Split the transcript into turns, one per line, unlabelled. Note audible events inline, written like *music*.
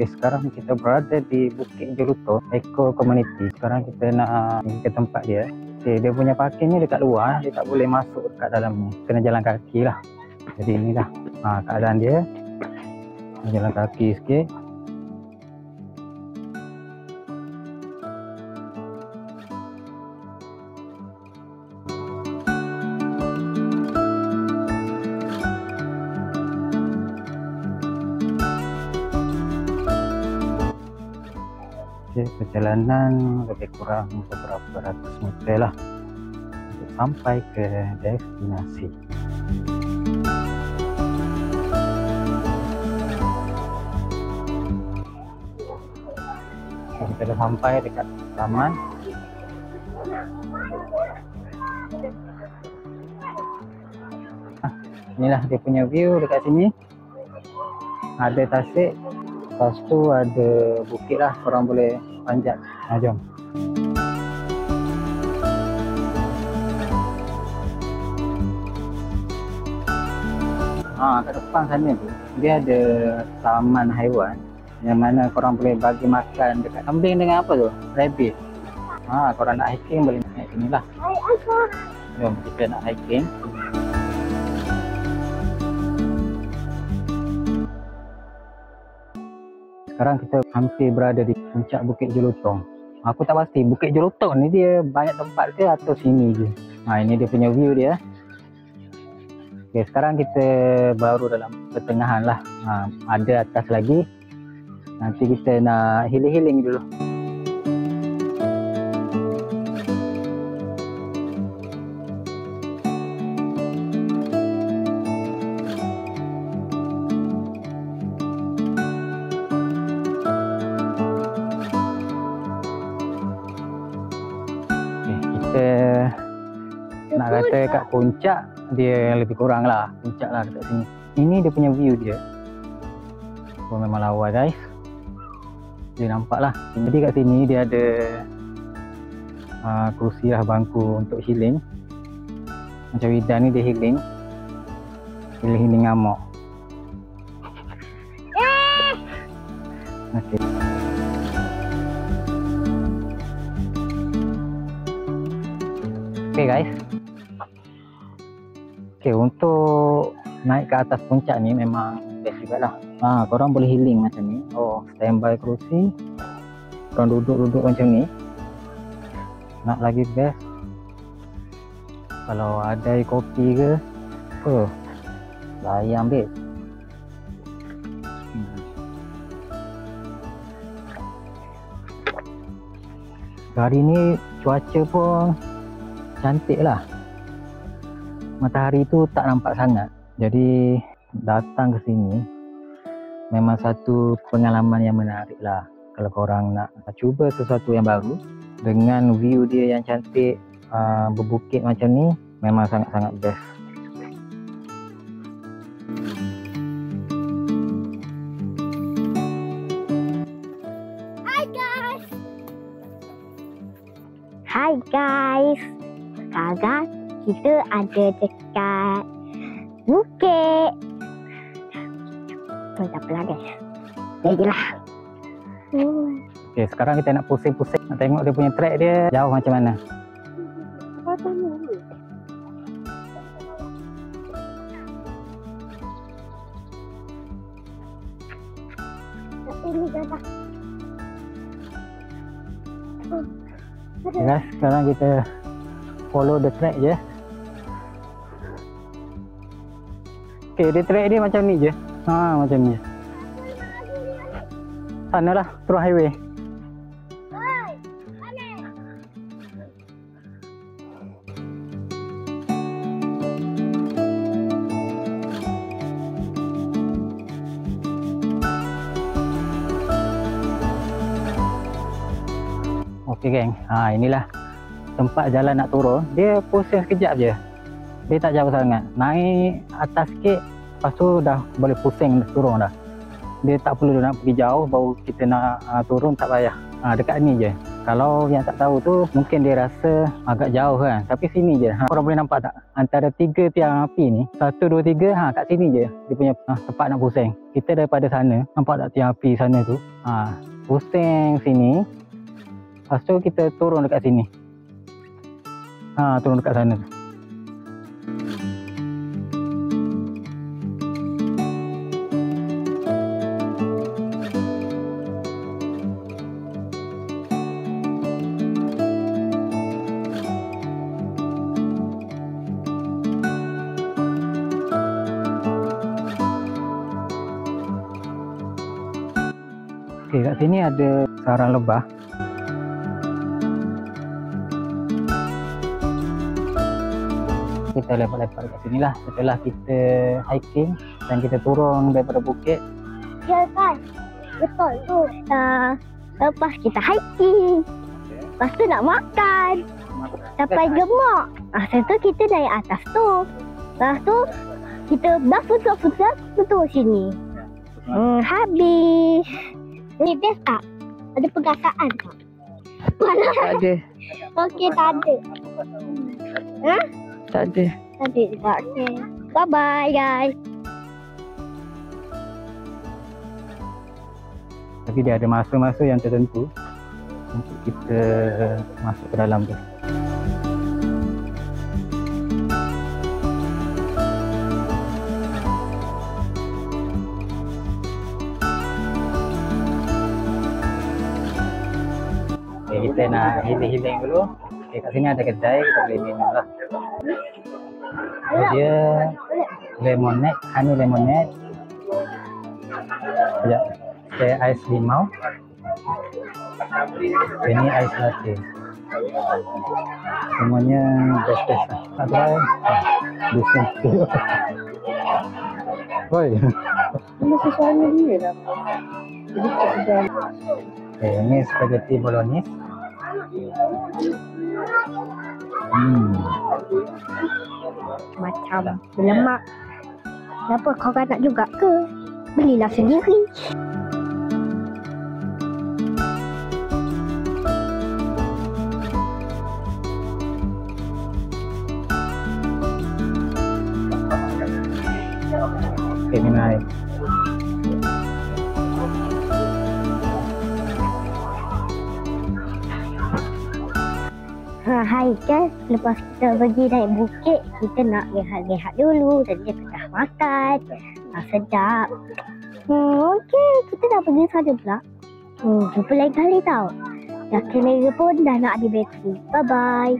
Okay, sekarang kita berada di Bukit Jeruto Eco Community. Sekarang kita nak pergi ke tempat dia. Okay, dia punya parking ni dekat luar, dia tak boleh masuk dekat dalam ni. Kena jalan kaki lah. Jadi inilah ha, keadaan dia. Jalan kaki sikit. Okay, perjalanan lebih kurang beberapa ratus meter lah untuk sampai ke destinasi. Kita dah sampai dekat taman. Ah, inilah dia punya view dekat sini. Ada tasik Lepas tu ada bukit lah korang boleh panjat. Ha, jom. Ha, kat depan sana tu dia ada taman haiwan yang mana korang boleh bagi makan dekat kambing dengan apa tu? Rabbit. Ha, korang nak hiking boleh naik sini lah. Jom kita nak hiking. Sekarang kita hampir berada di puncak Bukit Jelutong. Aku tak pasti Bukit Jelutong ni dia banyak tempat ke atau sini je. Ha ini dia punya view dia. Okay, sekarang kita baru dalam pertengahan lah. Ha, ada atas lagi. Nanti kita nak healing-healing dulu. Kita nak kata kat puncak dia lebih kurang lah. Puncak lah dekat sini. Ini dia punya view dia. Oh, memang lawa guys. Dia nampak lah. Jadi kat sini dia ada uh, kerusi lah bangku untuk healing. Macam Wida ni dia healing. Healing healing ngamuk okay. Okay guys. Okay untuk naik ke atas puncak ni memang best juga lah. Ha, korang boleh healing macam ni. Oh standby kerusi. Korang duduk-duduk macam ni. Nak lagi best. Kalau ada kopi ke. Apa. Bayang ambil. Hmm. Hari ni cuaca pun cantik lah matahari tu tak nampak sangat jadi datang ke sini memang satu pengalaman yang menarik lah kalau korang nak cuba sesuatu yang baru dengan view dia yang cantik uh, berbukit macam ni memang sangat-sangat best
Hi guys. Hi guys. Sekarang kita ada dekat bukit. Tu tak apa guys. Jadilah. Hmm.
Okay, sekarang kita nak pusing-pusing nak tengok dia punya track dia jauh macam mana?
Ini dah dah.
Guys, sekarang kita follow the track je. Okay, dia track dia macam ni je. Ha, macam ni sana lah, terus highway? Okey geng, ha inilah tempat jalan nak turun. Dia pusing sekejap je. Dia tak jauh sangat. Naik atas sikit, lepas tu dah boleh pusing turun dah. Dia tak perlu nak pergi jauh baru kita nak uh, turun tak payah. Ha, dekat ni je. Kalau yang tak tahu tu mungkin dia rasa agak jauh kan. Tapi sini je. Ha, korang boleh nampak tak? Antara tiga tiang api ni, satu, dua, tiga, ha, kat sini je dia punya ha, tempat nak pusing. Kita daripada sana, nampak tak tiang api sana tu? Ha, pusing sini. Lepas tu kita turun dekat sini. Ha, turun dekat sana. Okey, kat sini ada sarang lebah. Kita lepak-lepak kat sini lah setelah kita hiking dan kita turun daripada bukit.
Ya kan? Betul tu. Uh, lepas kita hiking. Lepas tu nak makan. Sampai gemuk. Ah, lepas tu kita naik atas tu. Lepas tu kita dah futsal-futsal betul sini. Hmm, habis. Ni best tak? Ada pergasaan tak? Mana?
Tak ada. *laughs*
Okey, tak ada. Ha?
Tak ada.
Tak ada juga. Okay. Bye-bye guys.
Tapi dia ada masa-masa yang tertentu untuk kita masuk ke dalam tu. Okay, kita nak healing-healing dulu. Okay, kat sini ada kedai, kita boleh minum lah. Oh, dia lemonade, honey lemonade. Sekejap. Saya ais limau. Ini ais latte. Semuanya best-best lah. Tak try. Bising. *laughs* Oi.
Ini sesuatu dia lah. Sesuatu.
Okay, ini spaghetti bolognese. Hmm.
Macam lemak. Kenapa kau tak nak juga ke? Belilah sendiri.
Okay,
Ha, hai guys. Lepas kita pergi naik bukit, kita nak rehat-rehat dulu. Tadi kita dah makan. Ha, sedap. Hmm, okey. Kita dah pergi sana pula. Hmm, jumpa lain kali tau. Dah kamera pun dah nak habis bateri. Bye-bye.